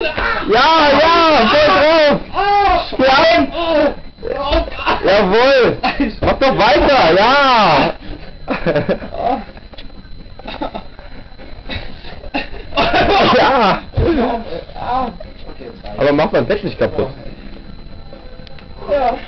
Ja, ja, voll drauf! Ja! Jawohl! Mach doch weiter, ja! Ja! Aber mach mein Bett nicht kaputt. Ja.